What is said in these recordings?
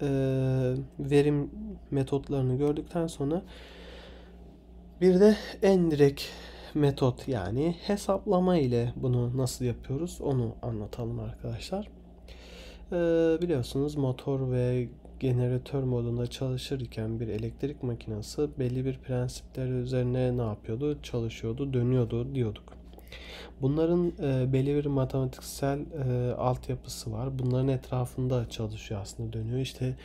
e, verim metotlarını gördükten sonra bir de en direkt metot yani hesaplama ile bunu nasıl yapıyoruz onu anlatalım arkadaşlar. Ee, biliyorsunuz motor ve jeneratör modunda çalışırken bir elektrik makinesi belli bir prensipler üzerine ne yapıyordu? Çalışıyordu, dönüyordu diyorduk. Bunların e, belli bir matematiksel e, altyapısı var. Bunların etrafında çalışıyor aslında dönüyor. İşte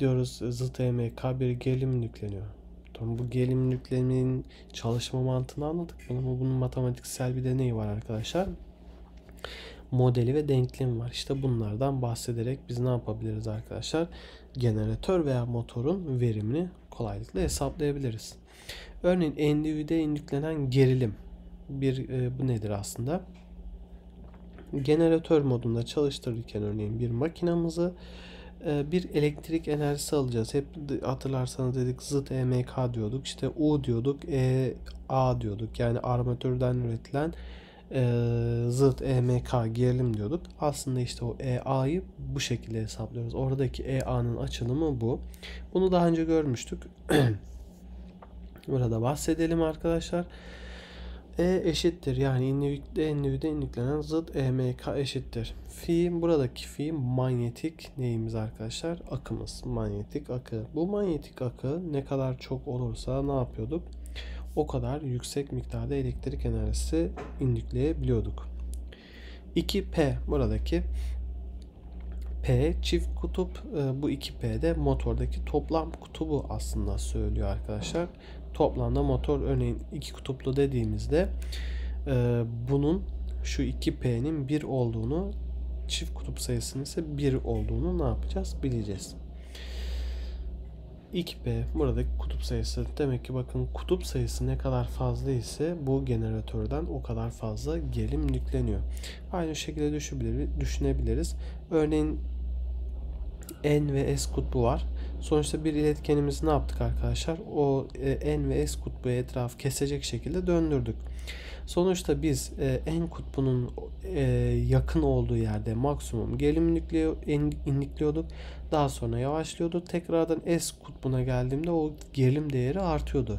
diyoruz zıt EMK bir gerilim yükleniyor. Tamam, bu gerilim yüklemin çalışma mantığını anladık. Bunun, bunun matematiksel bir deneyi var arkadaşlar. Modeli ve denklemi var. İşte bunlardan bahsederek biz ne yapabiliriz arkadaşlar? Jeneratör veya motorun verimini kolaylıkla hesaplayabiliriz. Örneğin endüvide yüklenen gerilim bir e, bu nedir aslında? Jeneratör modunda çalıştırırken örneğin bir makinamızı e, bir elektrik enerjisi alacağız. Hep hatırlarsanız dedik zıt EMK diyorduk. İşte U diyorduk, E A diyorduk. Yani armatörden üretilen e, zıt EMK gerilim diyorduk. Aslında işte o EA'yı bu şekilde hesaplıyoruz. Oradaki EA'nın açılımı bu. Bunu daha önce görmüştük. Burada bahsedelim arkadaşlar. E eşittir yani indüvikte endüvide indüklenen zıt EMK eşittir. Fi buradaki fi manyetik neyimiz arkadaşlar? Akımız. Manyetik akı. Bu manyetik akı ne kadar çok olursa ne yapıyorduk? O kadar yüksek miktarda elektrik enerjisi indükleyebiliyorduk. 2P buradaki P çift kutup bu 2P de motordaki toplam kutubu aslında söylüyor arkadaşlar toplamda motor örneğin iki kutuplu dediğimizde e, bunun şu 2P'nin 1 olduğunu çift kutup sayısının ise 1 olduğunu ne yapacağız bileceğiz. 2P buradaki kutup sayısı. Demek ki bakın kutup sayısı ne kadar fazla ise bu jeneratörden o kadar fazla gerilim yükleniyor. Aynı şekilde düşünebiliriz. Örneğin N ve S kutbu var. Sonuçta bir iletkenimizi ne yaptık arkadaşlar? O e, N ve S kutbu etrafı kesecek şekilde döndürdük. Sonuçta biz e, N kutbunun e, yakın olduğu yerde maksimum indikliyorduk. Daha sonra yavaşlıyordu. Tekrardan S kutbuna geldiğimde o gerilim değeri artıyordu.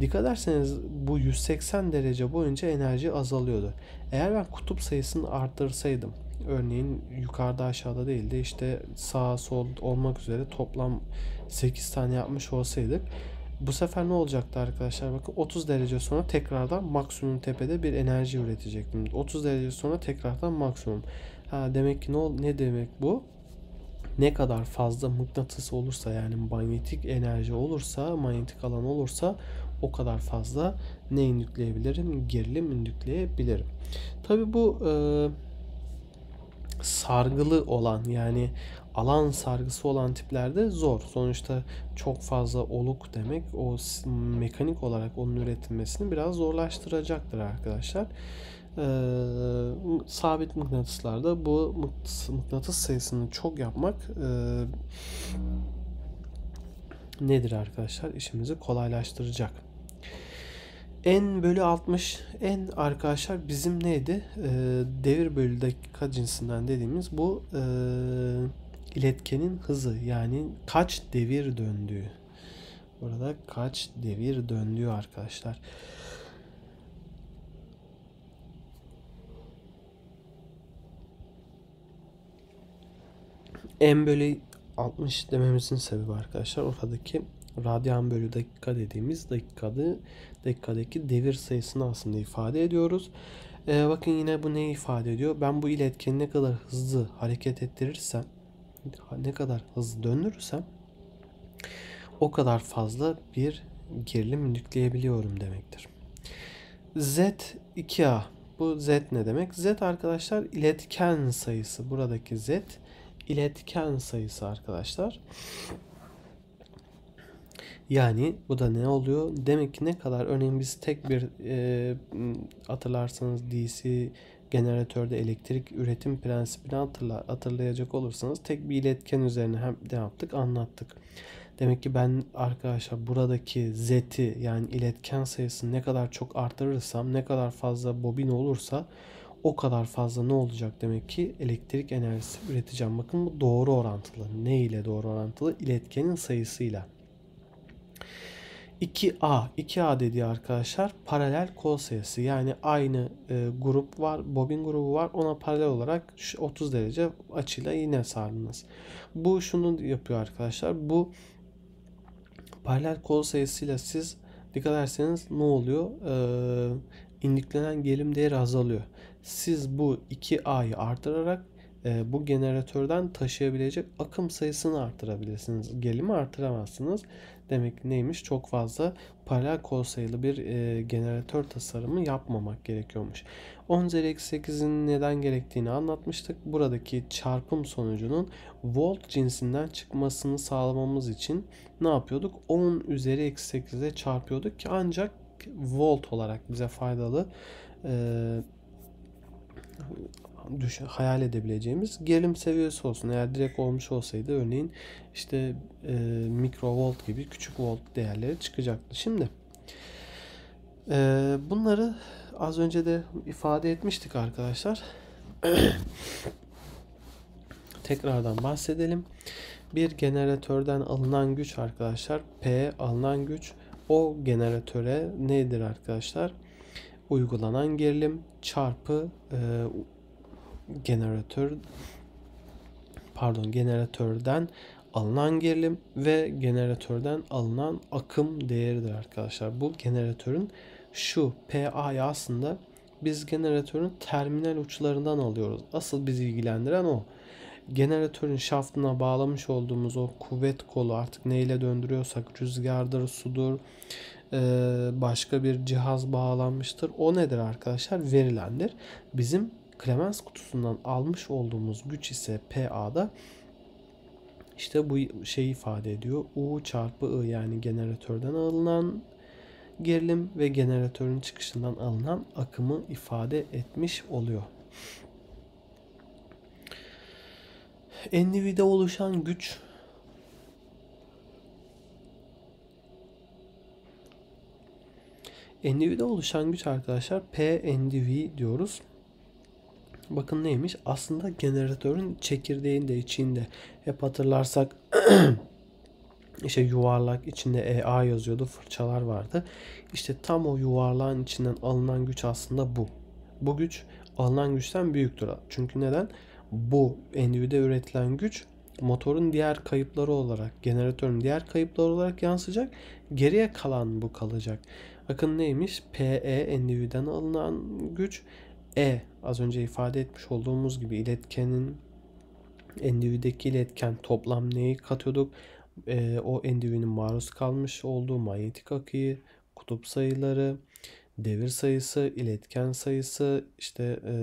Dikkat ederseniz bu 180 derece boyunca enerji azalıyordu. Eğer ben kutup sayısını arttırsaydım örneğin yukarıda aşağıda değil de işte sağ sol olmak üzere toplam 8 tane yapmış olsaydık bu sefer ne olacaktı arkadaşlar? Bakın 30 derece sonra tekrardan maksimum tepede bir enerji üretecektim. 30 derece sonra tekrardan maksimum. Ha, demek ki ne, ne demek bu? Ne kadar fazla mıknatıs olursa yani manyetik enerji olursa, manyetik alan olursa o kadar fazla ne indükleyebilirim? Gerilim indükleyebilirim. Tabi bu e, sargılı olan yani alan sargısı olan tiplerde zor. Sonuçta çok fazla oluk demek o mekanik olarak onun üretilmesini biraz zorlaştıracaktır arkadaşlar. Ee, sabit mıknatıslarda bu mıknatıs sayısını çok yapmak e, nedir arkadaşlar? İşimizi kolaylaştıracak. N bölü 60 N arkadaşlar bizim neydi? E, devir bölü dakika cinsinden dediğimiz bu e, iletkenin hızı yani kaç devir döndüğü. Burada kaç devir döndüğü arkadaşlar. M bölü 60 dememizin sebebi arkadaşlar oradaki radyan bölü dakika dediğimiz dakikada dakikadaki devir sayısını aslında ifade ediyoruz. Ee, bakın yine bu ne ifade ediyor? Ben bu iletkeni ne kadar hızlı hareket ettirirsem ne kadar hızlı döndürürsem o kadar fazla bir gerilim yükleyebiliyorum demektir. Z 2A bu Z ne demek? Z arkadaşlar iletken sayısı. Buradaki Z iletken sayısı arkadaşlar. Yani bu da ne oluyor? Demek ki ne kadar örneğin biz tek bir e, hatırlarsanız DC generatörde elektrik üretim prensibini hatırla, hatırlayacak olursanız tek bir iletken üzerine hem de yaptık anlattık. Demek ki ben arkadaşlar buradaki zeti yani iletken sayısını ne kadar çok artırırsam ne kadar fazla bobin olursa o kadar fazla ne olacak demek ki elektrik enerjisi üreteceğim. Bakın bu doğru orantılı. Ne ile doğru orantılı? İletkenin sayısıyla. 2A. 2A dediği arkadaşlar paralel kol sayısı. Yani aynı e, grup var, bobin grubu var. Ona paralel olarak 30 derece açıyla yine sardınız. Bu şunu yapıyor arkadaşlar. Bu paralel kol sayısıyla siz dikkat ederseniz ne oluyor? Ee, indiklenen gelim değeri azalıyor. Siz bu 2A'yı artırarak e, bu jeneratörden taşıyabilecek akım sayısını artırabilirsiniz. Gelimi artıramazsınız. Demek neymiş? Çok fazla paralel kol sayılı bir e, jeneratör tasarımı yapmamak gerekiyormuş. 10 üzeri 8'in neden gerektiğini anlatmıştık. Buradaki çarpım sonucunun volt cinsinden çıkmasını sağlamamız için ne yapıyorduk? 10 üzeri eksi 8'e çarpıyorduk ki ancak volt olarak bize faydalı e, düşün, hayal edebileceğimiz gerilim seviyesi olsun. Eğer direkt olmuş olsaydı örneğin işte e, mikrovolt gibi küçük volt değerleri çıkacaktı. Şimdi e, bunları az önce de ifade etmiştik arkadaşlar. Tekrardan bahsedelim. Bir generatörden alınan güç arkadaşlar P alınan güç o generatöre nedir arkadaşlar? Uygulanan gerilim çarpı e, generatör pardon generatörden alınan gerilim ve generatörden alınan akım değeridir arkadaşlar. Bu generatörün şu PA'yı aslında biz generatörün terminal uçlarından alıyoruz. Asıl bizi ilgilendiren o. Generatörün şaftına bağlamış olduğumuz o kuvvet kolu artık neyle döndürüyorsak rüzgardır, sudur, başka bir cihaz bağlanmıştır. O nedir arkadaşlar? Verilendir. Bizim Clemens kutusundan almış olduğumuz güç ise PA'da işte bu şeyi ifade ediyor. U çarpı I yani generatörden alınan gerilim ve generatörün çıkışından alınan akımı ifade etmiş oluyor. NV'de oluşan güç NDV'de oluşan güç arkadaşlar P NDV diyoruz. Bakın neymiş? Aslında generatörün çekirdeğinde içinde. Hep hatırlarsak işte yuvarlak içinde EA yazıyordu. Fırçalar vardı. İşte tam o yuvarlağın içinden alınan güç aslında bu. Bu güç alınan güçten büyüktür. Çünkü neden? Bu endüvide üretilen güç motorun diğer kayıpları olarak, generatörün diğer kayıpları olarak yansıyacak. Geriye kalan bu kalacak. Bakın neymiş? PE endüviden alınan güç e az önce ifade etmiş olduğumuz gibi iletkenin endüvideki iletken toplam neyi katıyorduk? E, o endüvinin maruz kalmış olduğu manyetik akıyı, kutup sayıları, devir sayısı, iletken sayısı, işte e,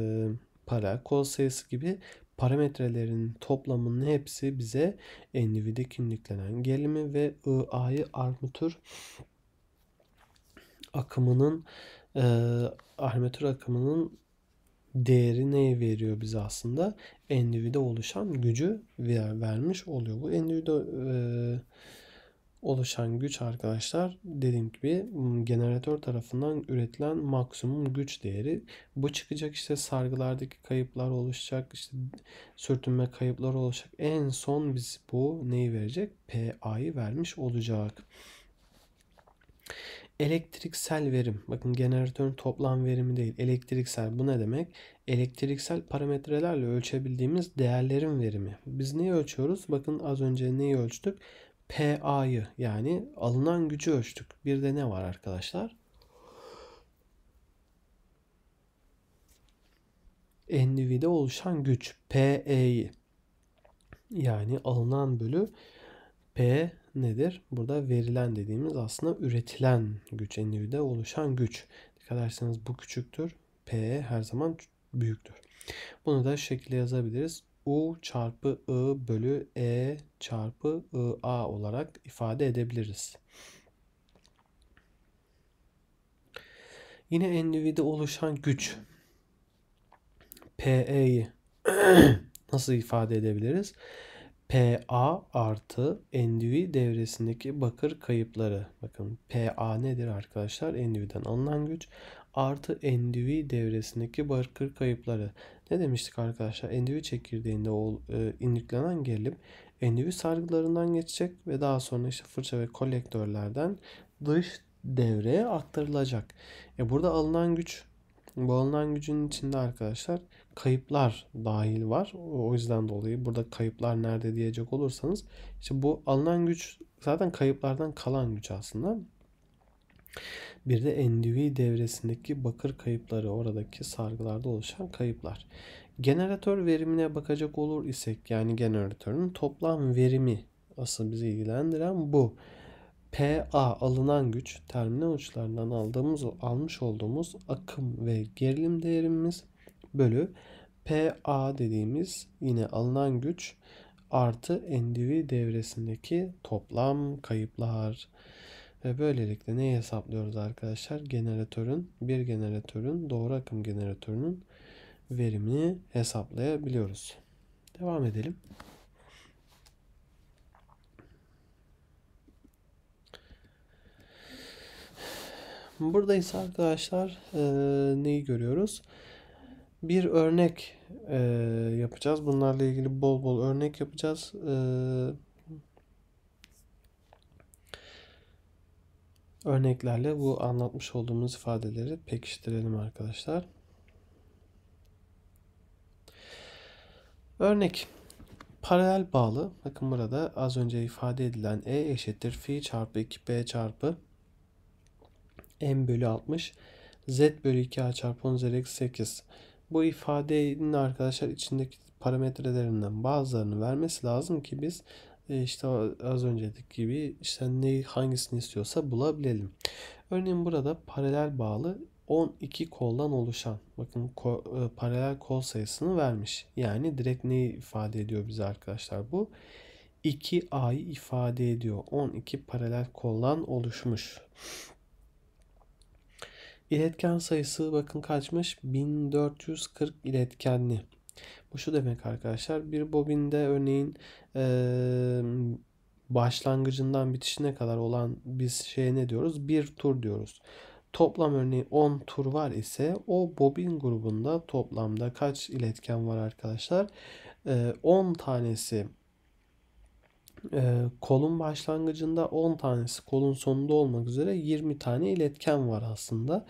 paralel kol sayısı gibi parametrelerin toplamının hepsi bize endüvide kimliklenen gelimi ve IA'yı armatür akımının e, armatür akımının değeri neye veriyor bize aslında? Endüvide oluşan gücü ver, vermiş oluyor. Bu endüvide e, oluşan güç arkadaşlar dediğim gibi generatör tarafından üretilen maksimum güç değeri. Bu çıkacak işte sargılardaki kayıplar oluşacak, işte sürtünme kayıpları olacak. En son biz bu neyi verecek? PA'yı vermiş olacak. Elektriksel verim. Bakın jeneratörün toplam verimi değil. Elektriksel. Bu ne demek? Elektriksel parametrelerle ölçebildiğimiz değerlerin verimi. Biz neyi ölçüyoruz? Bakın az önce neyi ölçtük? PA'yı yani alınan gücü ölçtük. Bir de ne var arkadaşlar? NV'de oluşan güç PE'yi yani alınan bölü P nedir? Burada verilen dediğimiz aslında üretilen güç, endüvide oluşan güç. Dikkat ederseniz bu küçüktür. P her zaman büyüktür. Bunu da şekilde yazabiliriz. U çarpı I bölü E çarpı IA olarak ifade edebiliriz. Yine endüvide oluşan güç PE'yi nasıl ifade edebiliriz? PA artı endüvi devresindeki bakır kayıpları. Bakın PA nedir arkadaşlar? Endüviden alınan güç artı NDV devresindeki bakır kayıpları. Ne demiştik arkadaşlar? NDV çekirdeğinde o e, indüklenen gerilim NDV sargılarından geçecek ve daha sonra işte fırça ve kolektörlerden dış devreye aktarılacak. E burada alınan güç bu alınan gücün içinde arkadaşlar kayıplar dahil var. O yüzden dolayı burada kayıplar nerede diyecek olursanız işte bu alınan güç zaten kayıplardan kalan güç aslında. Bir de NDV devresindeki bakır kayıpları oradaki sargılarda oluşan kayıplar. Generatör verimine bakacak olur isek yani generatörün toplam verimi asıl bizi ilgilendiren bu. PA alınan güç terminal uçlarından aldığımız almış olduğumuz akım ve gerilim değerimiz bölü PA dediğimiz yine alınan güç artı NDV devresindeki toplam kayıplar. Ve böylelikle neyi hesaplıyoruz arkadaşlar? Generatörün, bir generatörün, doğru akım generatörünün verimini hesaplayabiliyoruz. Devam edelim. Burada ise arkadaşlar e, neyi görüyoruz? Bir örnek e, yapacağız. Bunlarla ilgili bol bol örnek yapacağız. E, örneklerle bu anlatmış olduğumuz ifadeleri pekiştirelim arkadaşlar. Örnek paralel bağlı. Bakın burada az önce ifade edilen E eşittir fi çarpı 2b çarpı m bölü 60 z bölü 2a çarpı 10 üzeri 8. Bu ifadenin arkadaşlar içindeki parametrelerinden bazılarını vermesi lazım ki biz e, işte az önceki gibi işte ne hangisini istiyorsa bulabilelim. Örneğin burada paralel bağlı 12 koldan oluşan bakın ko, e, paralel kol sayısını vermiş. Yani direkt neyi ifade ediyor bize arkadaşlar bu? 2A'yı ifade ediyor. 12 paralel koldan oluşmuş. İletken sayısı bakın kaçmış? 1440 iletkenli. Bu şu demek arkadaşlar. Bir bobinde örneğin ee, başlangıcından bitişine kadar olan biz şeye ne diyoruz? Bir tur diyoruz. Toplam örneğin 10 tur var ise o bobin grubunda toplamda kaç iletken var arkadaşlar? 10 tanesi kolun başlangıcında 10 tanesi kolun sonunda olmak üzere 20 tane iletken var aslında.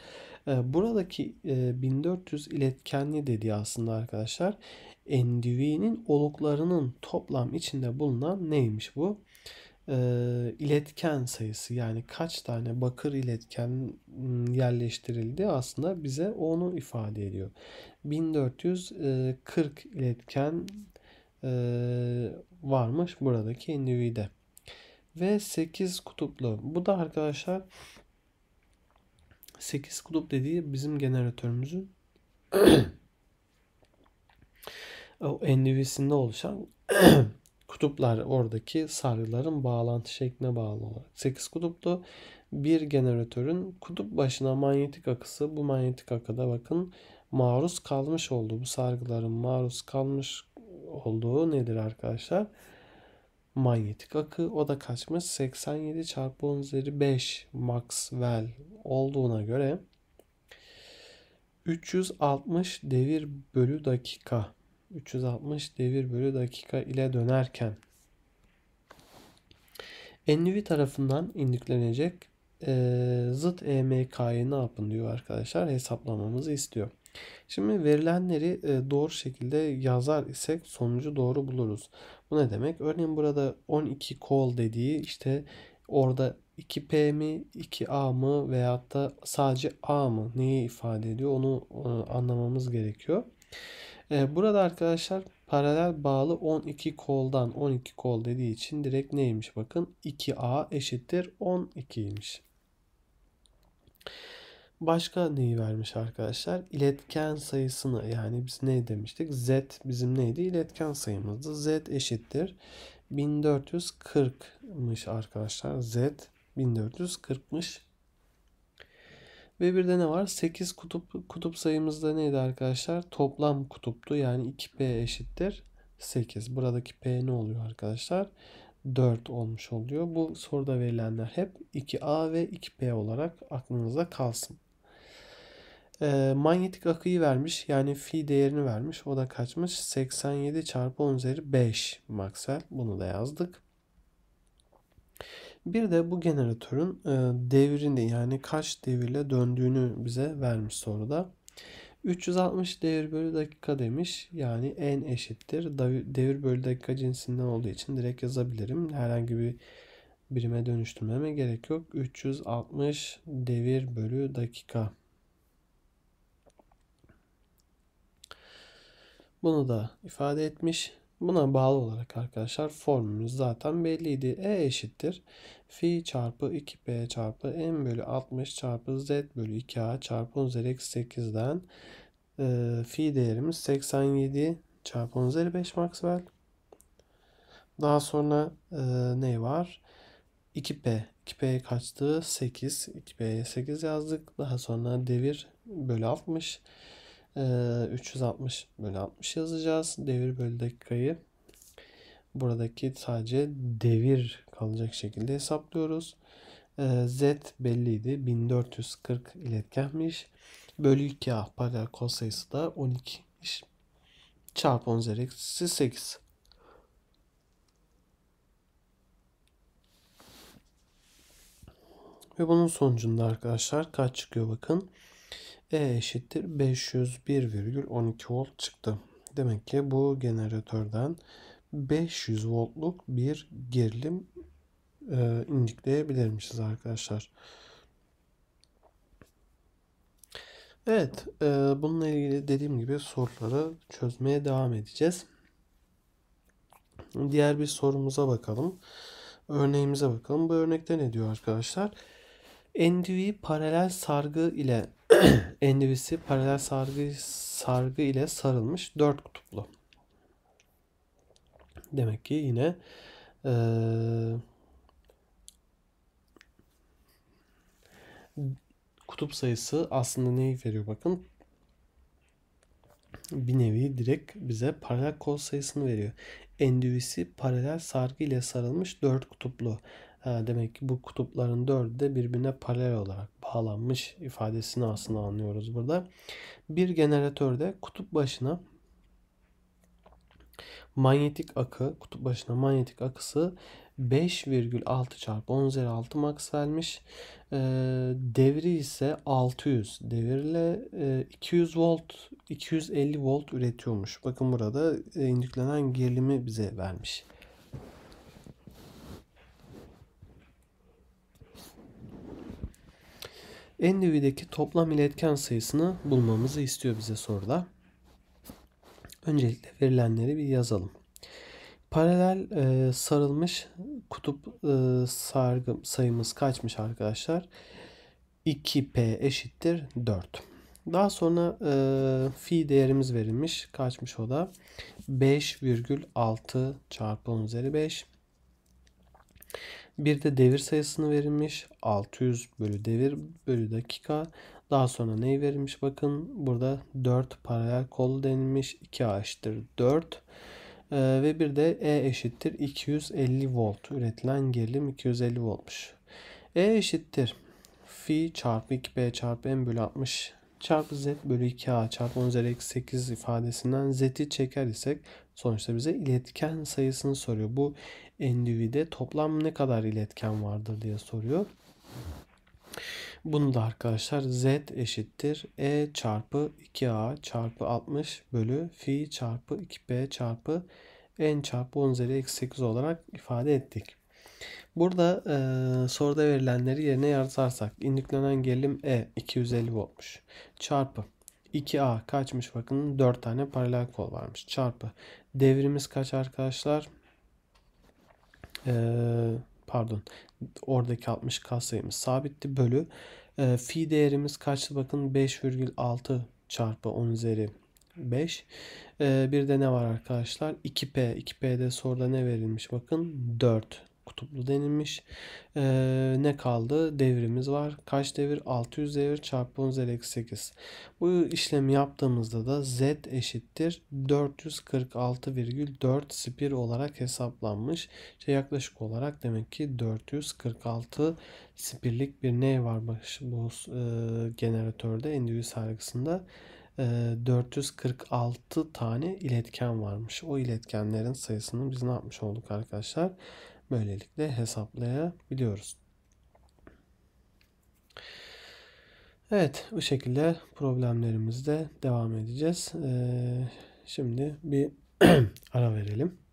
buradaki 1400 iletkenli dediği aslında arkadaşlar NDV'nin oluklarının toplam içinde bulunan neymiş bu? e, iletken sayısı yani kaç tane bakır iletken yerleştirildi aslında bize onu ifade ediyor. 1440 iletken e, varmış buradaki NV'de. Ve 8 kutuplu. Bu da arkadaşlar 8 kutup dediği bizim jeneratörümüzün o NV'sinde oluşan kutuplar oradaki sarıların bağlantı şekline bağlı olarak. 8 kutuplu bir generatörün kutup başına manyetik akısı bu manyetik akıda bakın maruz kalmış olduğu bu sargıların maruz kalmış olduğu nedir arkadaşlar? Manyetik akı o da kaçmış? 87 çarpı 10 üzeri 5 Maxwell olduğuna göre 360 devir bölü dakika 360 devir bölü dakika ile dönerken NV tarafından indüklenecek e, zıt EMK'yı ne yapın diyor arkadaşlar hesaplamamızı istiyor. Şimdi verilenleri e, doğru şekilde yazar isek sonucu doğru buluruz. Bu ne demek? Örneğin burada 12 kol dediği işte orada 2P mi 2A mı veyahut da sadece A mı neyi ifade ediyor onu e, anlamamız gerekiyor. Ee, burada arkadaşlar paralel bağlı 12 koldan 12 kol dediği için direkt neymiş bakın 2A eşittir 12'ymiş. Başka neyi vermiş arkadaşlar? İletken sayısını yani biz ne demiştik? Z bizim neydi? İletken sayımızdı. Z eşittir 1440'mış arkadaşlar. Z 1440'mış. Ve bir de ne var? 8 kutup kutup sayımızda neydi arkadaşlar? Toplam kutuptu. Yani 2P eşittir 8. Buradaki P ne oluyor arkadaşlar? 4 olmuş oluyor. Bu soruda verilenler hep 2A ve 2P olarak aklınızda kalsın. E, manyetik akıyı vermiş. Yani fi değerini vermiş. O da kaçmış? 87 çarpı 10 üzeri 5 Maxwell. Bunu da yazdık. Bir de bu jeneratörün e, devrini yani kaç devirle döndüğünü bize vermiş soruda. 360 devir bölü dakika demiş. Yani en eşittir. Devir bölü dakika cinsinden olduğu için direkt yazabilirim. Herhangi bir birime dönüştürmeme gerek yok. 360 devir bölü dakika. Bunu da ifade etmiş. Buna bağlı olarak arkadaşlar formülümüz zaten belliydi. E eşittir. Fi çarpı 2P çarpı M bölü 60 çarpı Z bölü 2A çarpı 10 üzeri 8'den e, fi değerimiz 87 çarpı 10 üzeri 5 Maxwell. Daha sonra e, ne var? 2P. 2P'ye kaçtı? 8. 2P'ye 8 yazdık. Daha sonra devir bölü 60. 360 bölü 60 yazacağız. Devir bölü dakikayı buradaki sadece devir kalacak şekilde hesaplıyoruz. Z belliydi. 1440 iletkenmiş. Bölü 2A paralel kol sayısı da 12'miş. Çarpı 10 üzeri 8. Ve bunun sonucunda arkadaşlar kaç çıkıyor bakın. E eşittir 501,12 volt çıktı. Demek ki bu jeneratörden 500 voltluk bir gerilim e, indikleyebilirmişiz arkadaşlar. Evet, e, bununla ilgili dediğim gibi soruları çözmeye devam edeceğiz. Diğer bir sorumuza bakalım. Örneğimize bakalım. Bu örnekte ne diyor arkadaşlar? NDV paralel sargı ile endivisi paralel sargı sargı ile sarılmış dört kutuplu. Demek ki yine e, kutup sayısı aslında neyi veriyor bakın. Bir nevi direkt bize paralel kol sayısını veriyor. Endüvisi paralel sargı ile sarılmış dört kutuplu. Demek ki bu kutupların dördü de birbirine paralel olarak bağlanmış ifadesini aslında anlıyoruz burada. Bir jeneratörde kutup başına manyetik akı, kutup başına manyetik akısı 5,6 çarpı 10 üzeri 6 Maxwell'miş. E, devri ise 600. Devirle e, 200 volt, 250 volt üretiyormuş. Bakın burada e, indüklenen gerilimi bize vermiş. Endüvideki toplam iletken sayısını bulmamızı istiyor bize soruda. Öncelikle verilenleri bir yazalım. Paralel e, sarılmış kutup e, sargı sayımız kaçmış arkadaşlar? 2P eşittir 4. Daha sonra e, fi değerimiz verilmiş. Kaçmış o da? 5,6 çarpı 10 üzeri 5. Bir de devir sayısını verilmiş. 600 bölü devir bölü dakika. Daha sonra neyi verilmiş? Bakın burada 4 paralel kol denilmiş. 2A eşittir 4. Ee, ve bir de E eşittir 250 volt. Üretilen gerilim 250 voltmuş. E eşittir fi çarpı 2B çarpı M bölü 60 çarpı Z bölü 2A çarpı 10 üzeri 8 ifadesinden Z'i çeker isek sonuçta bize iletken sayısını soruyor. Bu endüvide toplam ne kadar iletken vardır diye soruyor. Bunu da arkadaşlar z eşittir e çarpı 2a çarpı 60 bölü fi çarpı 2b çarpı n çarpı 10 üzeri eksi 8 olarak ifade ettik. Burada e, soruda verilenleri yerine yazarsak indüklenen gerilim E 250 voltmuş. Çarpı 2A kaçmış bakın 4 tane paralel kol varmış. Çarpı devrimiz kaç arkadaşlar? Ee, pardon. Oradaki 60 kas sayımız sabitti. Bölü e, fi değerimiz kaçtı? Bakın 5,6 çarpı 10 üzeri 5 e, bir de ne var arkadaşlar? 2p 2p'de soruda ne verilmiş? Bakın 4 kutuplu denilmiş. Ee, ne kaldı? Devrimiz var. Kaç devir? 600 devir çarpı 10 üzeri eksi 8. Bu işlemi yaptığımızda da z eşittir 446,4 spir olarak hesaplanmış. İşte yaklaşık olarak demek ki 446 spirlik bir ne varmış bu e, generatörde endüstri sargısında. 446 e, tane iletken varmış. O iletkenlerin sayısını biz ne yapmış olduk arkadaşlar? Böylelikle hesaplayabiliyoruz. Evet bu şekilde problemlerimizde devam edeceğiz. Ee, şimdi bir ara verelim.